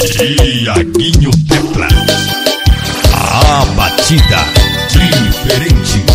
Tiaguinho Tecla. A batida diferente.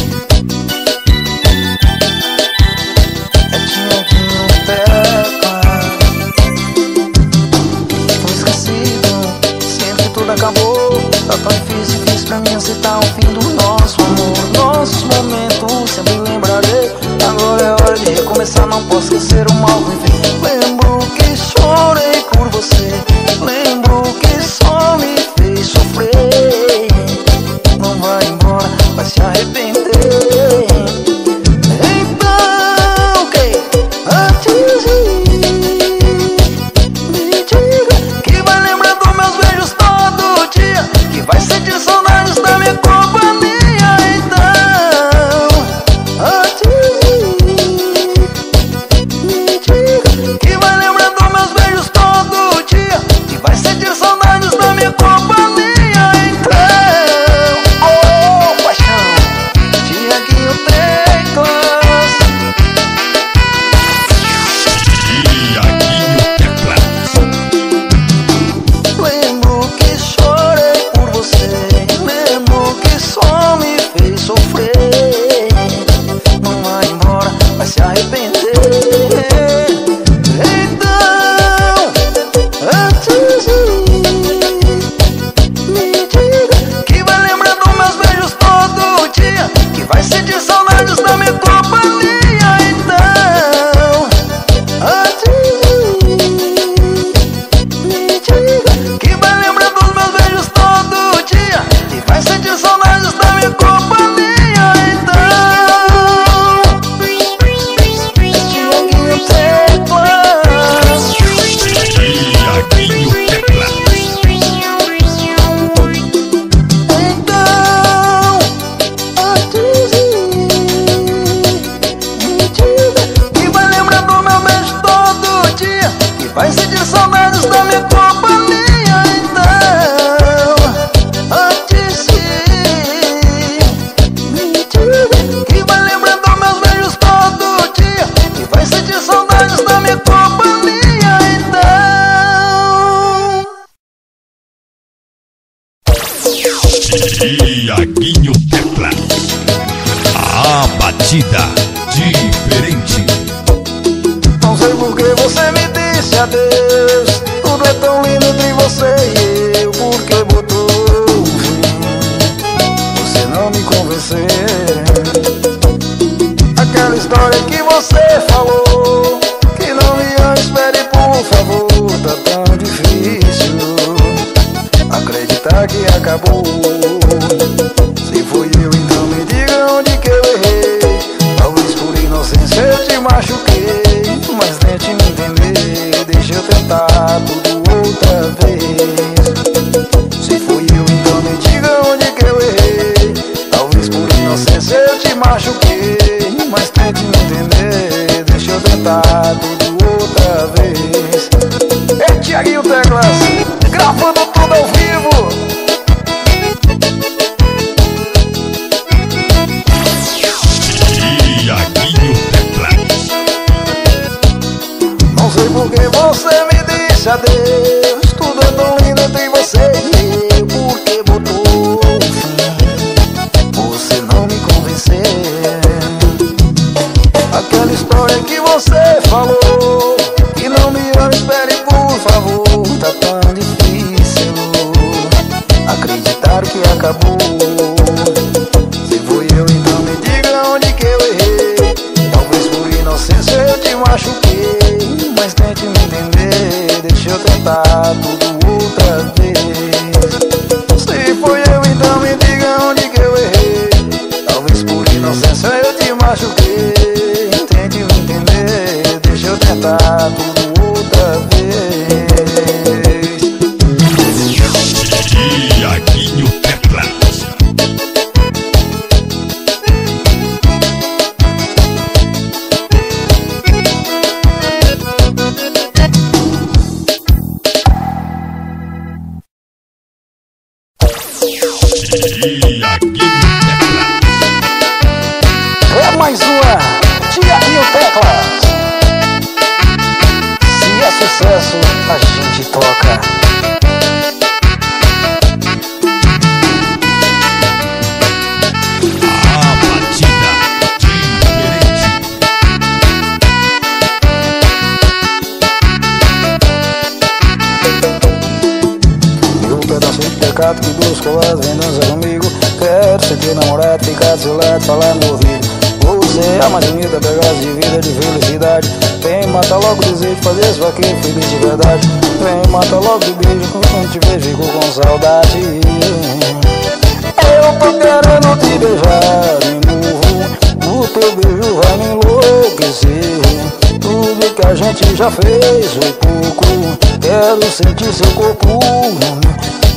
aquela história que você falou. Que não me espere por favor Tá tão difícil. Acreditar que acabou Yeah. já que feliz de verdade. Vem, mata logo de beijo Quando te vejo fico com saudade. Eu tô querendo te beijar de novo. O teu beijo vai me enlouquecer. Tudo que a gente já fez foi pouco. Quero sentir seu corpo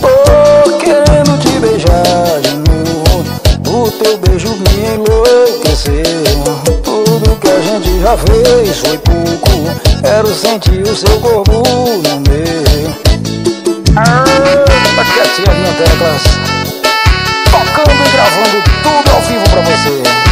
Tô querendo te beijar de novo. O teu beijo me enlouqueceu Tudo que a gente já fez foi pouco. Quero sentir o seu corpo no meu ah, Aqui assim, é a tia minha teclas Tocando e gravando tudo ao vivo pra você.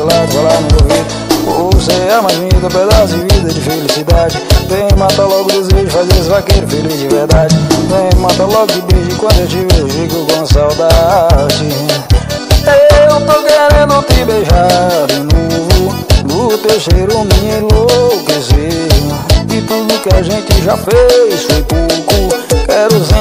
seu lado, falar no ouvido Você é mais linda, um pedaço de vida, de felicidade. Vem, mata logo o desejo, fazer esse vaqueiro feliz de verdade. Vem, mata logo o beijo, quando eu te vejo fico com saudade. Eu tô querendo te beijar de novo O teu cheiro me enlouqueceu E tudo que a gente já fez foi pouco. Quero sempre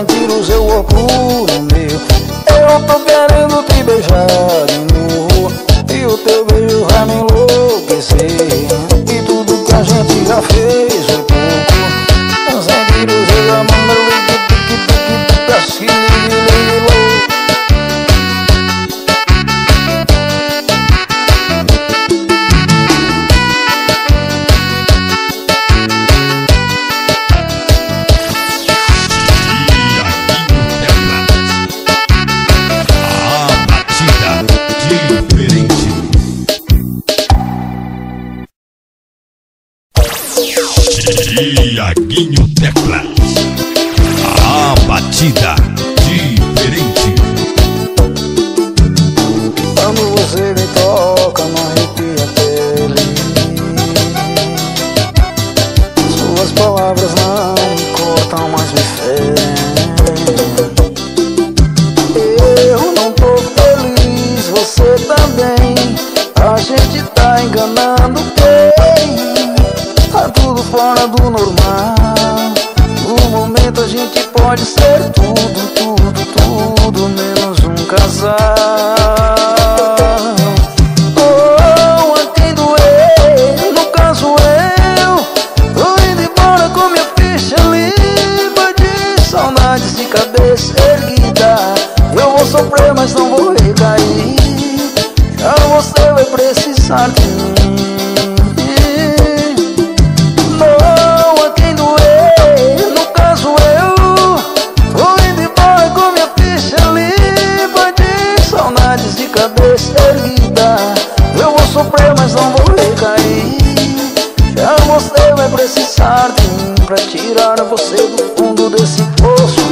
você do fundo desse poço.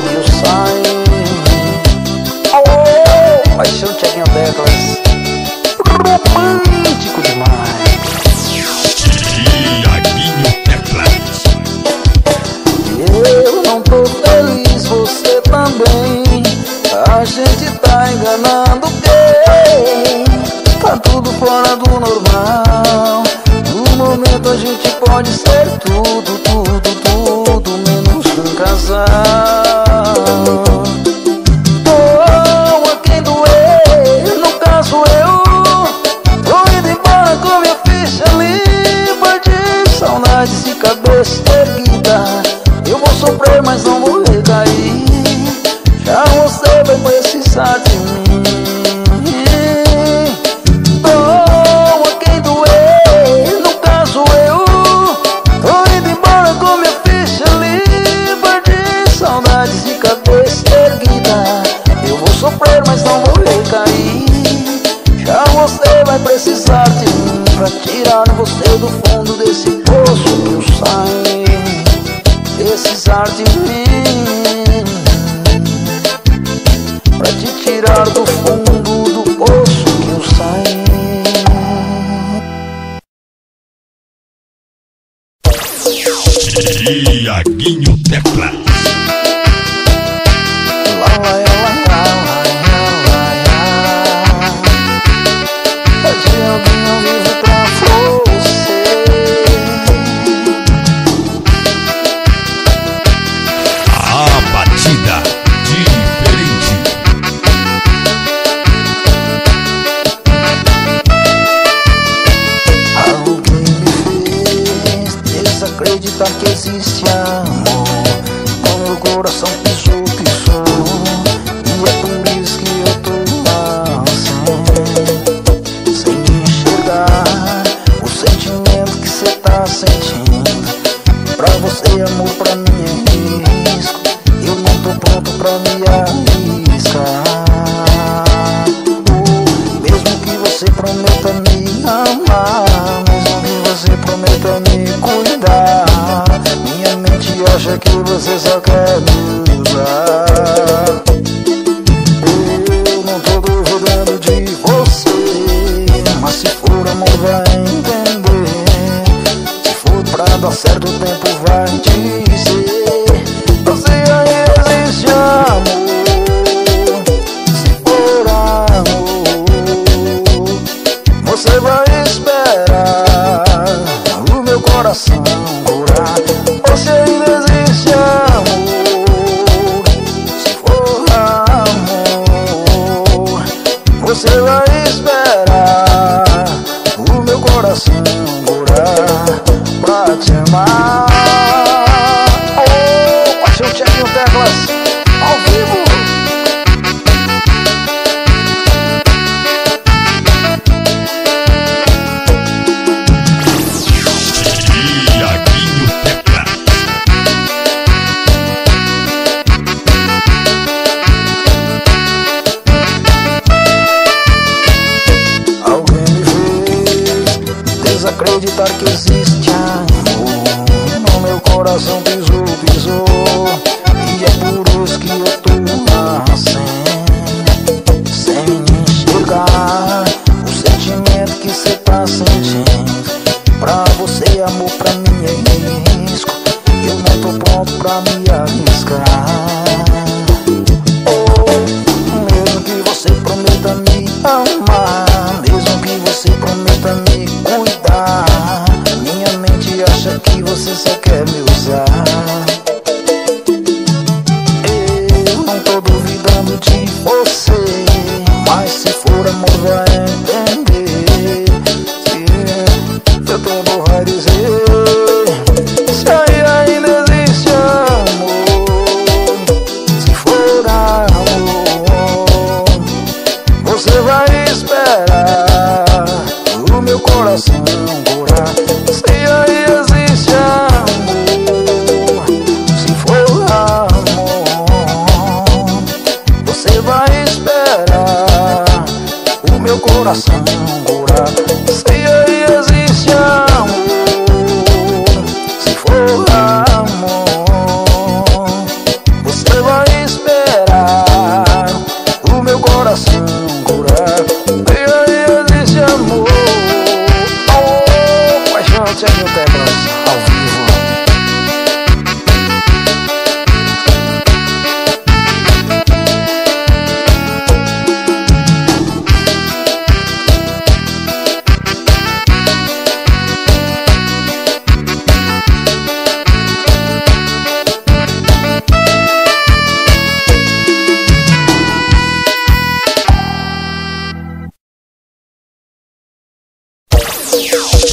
dá certo, o tempo vai te acreditar que existe amor. No meu coração pisou, pisou.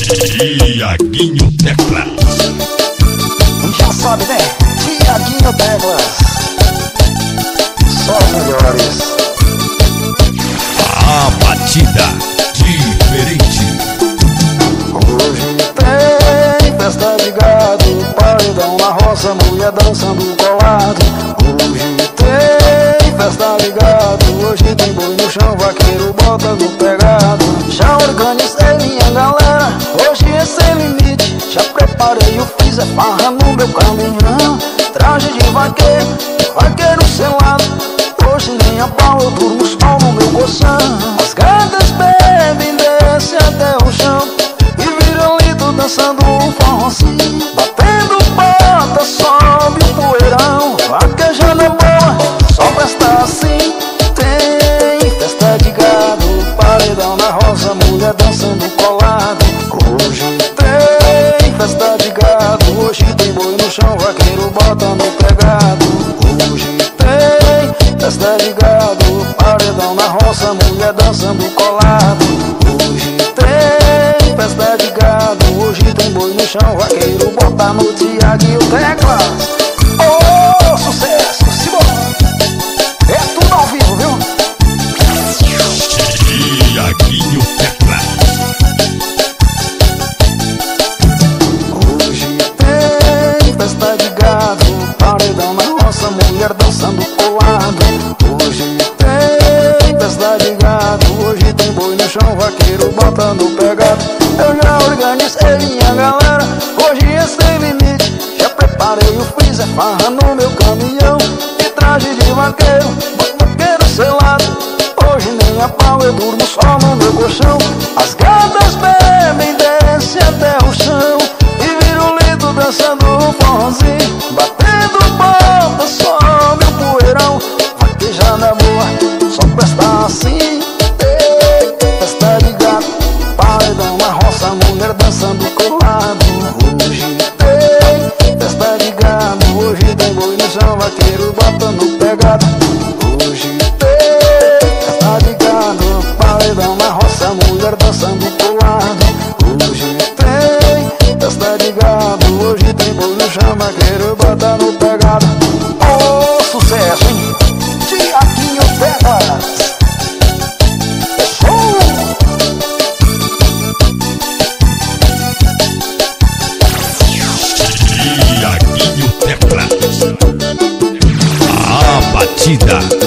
Tiaguinho Tecla. Já sabe, né? Tiaguinho Tecla. Só melhores. A batida diferente. Hoje tem festa de gado, paredão na roça, mulher dançando colado. Hoje tem festa de gado, hoje tem boi no chão, vaqueiro bota no pegado. Já organizei minha galera. camisa barra no meu caminhão Traje de vaqueiro, vaqueiro selado Hoje nem a pau eu durmo sol no meu colchão As gatas bebem, desce até o chão. E viram lido dançando um assim Batendo bota sobe o poeirão. Vaquejando a boa, só presta assim. Tem festa de gado, paredão na rosa Mulher dançando com eu durmo só no meu colchão batida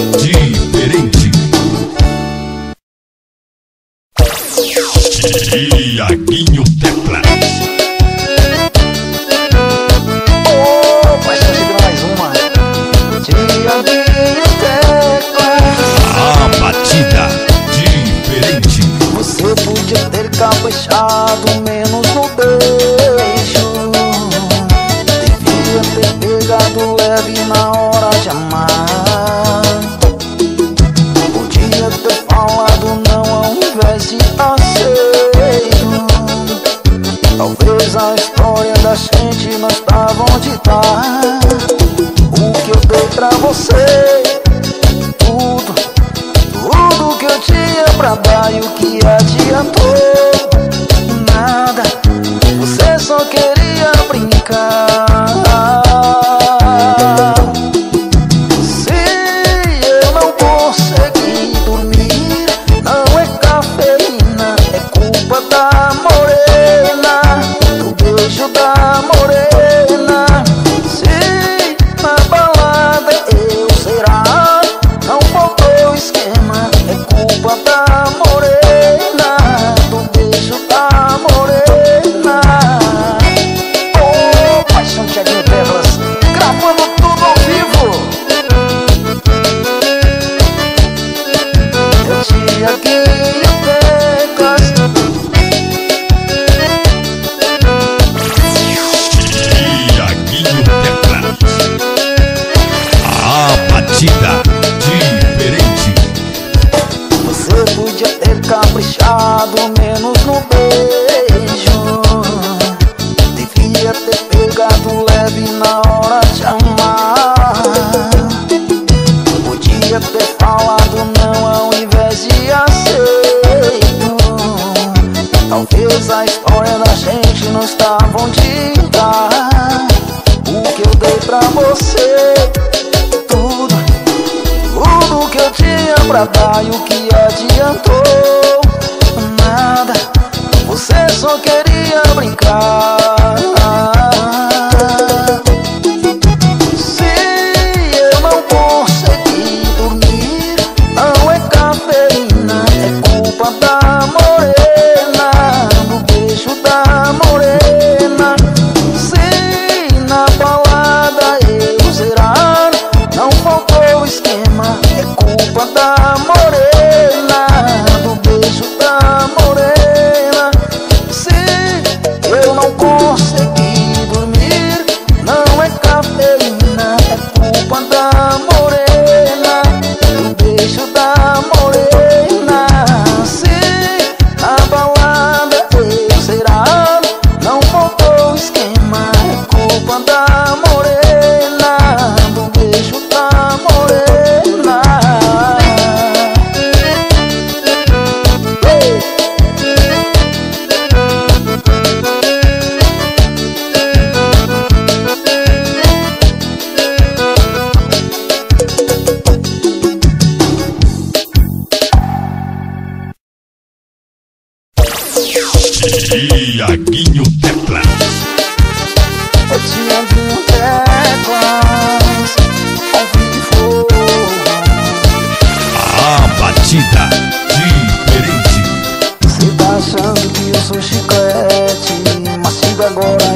agora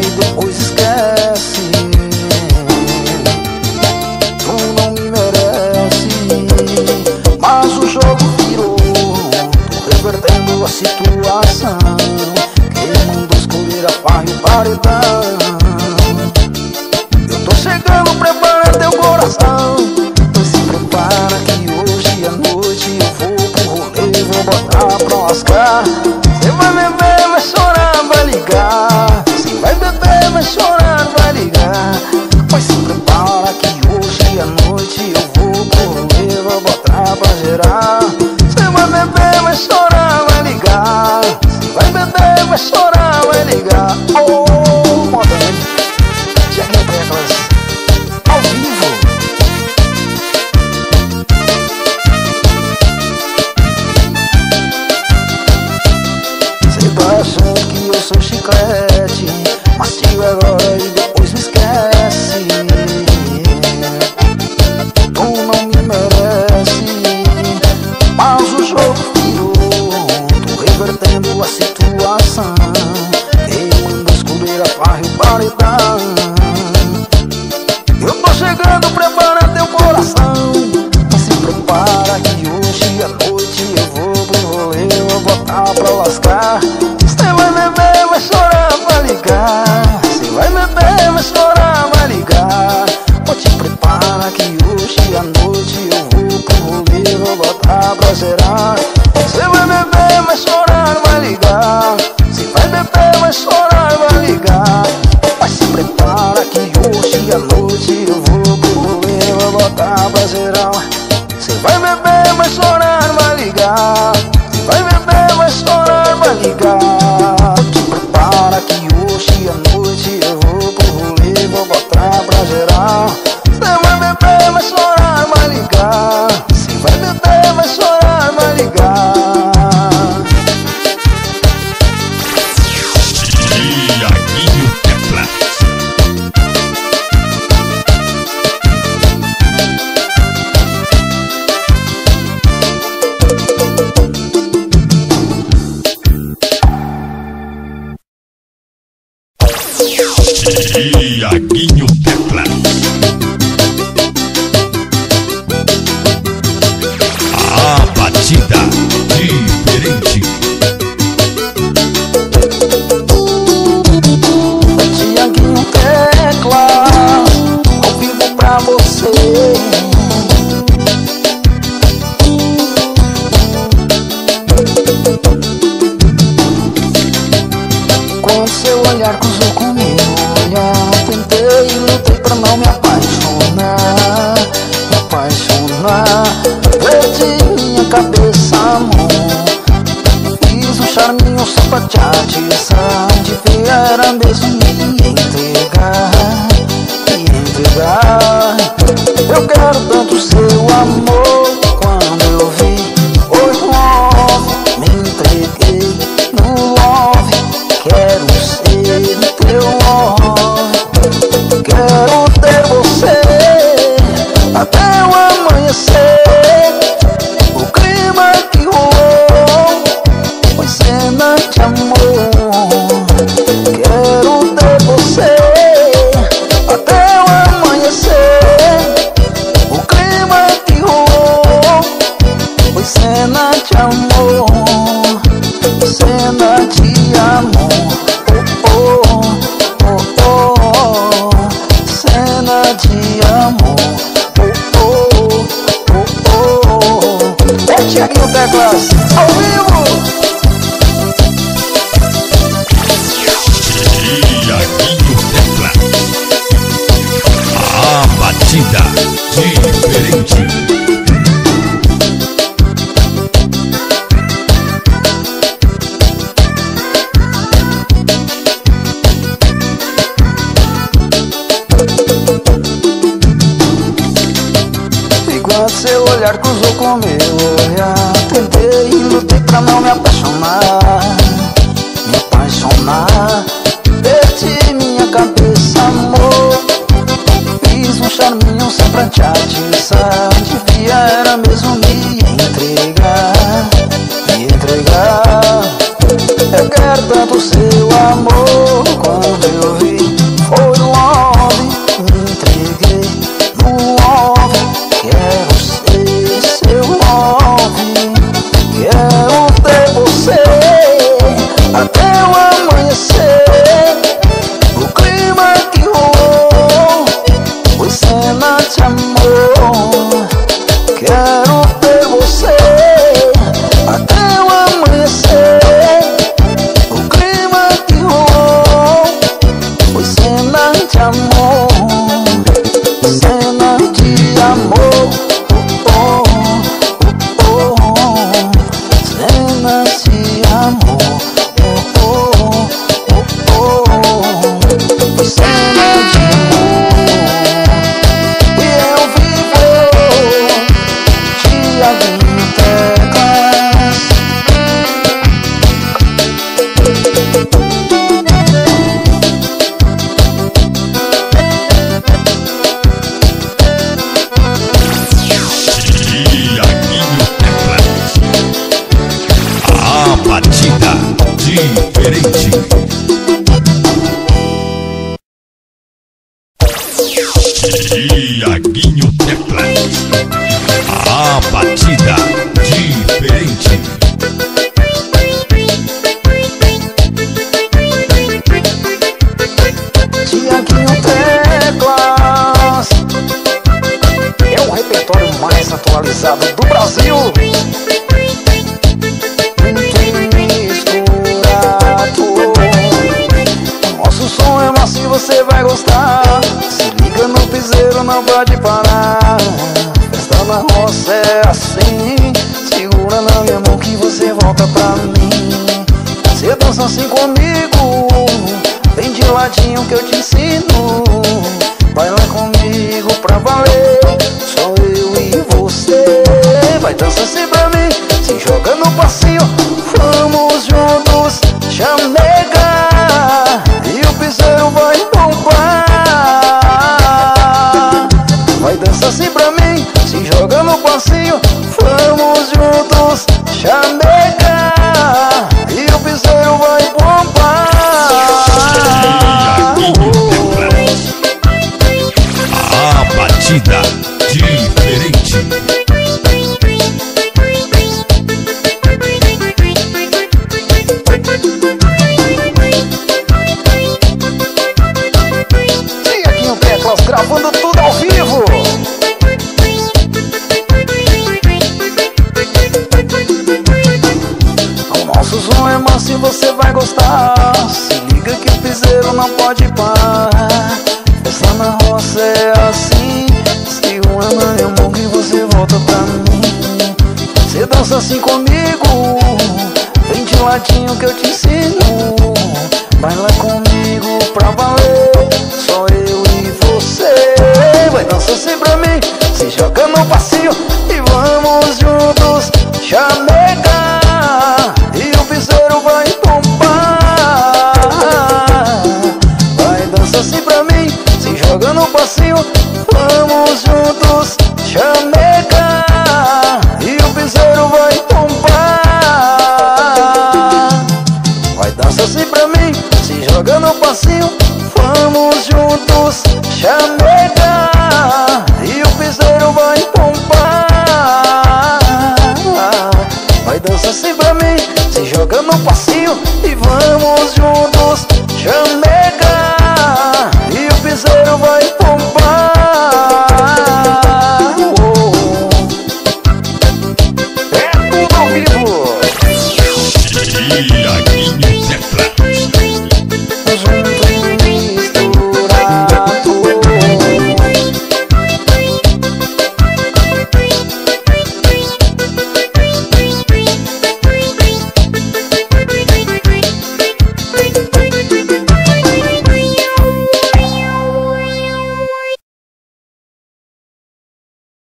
achando que eu sou chiclete caminham sempre a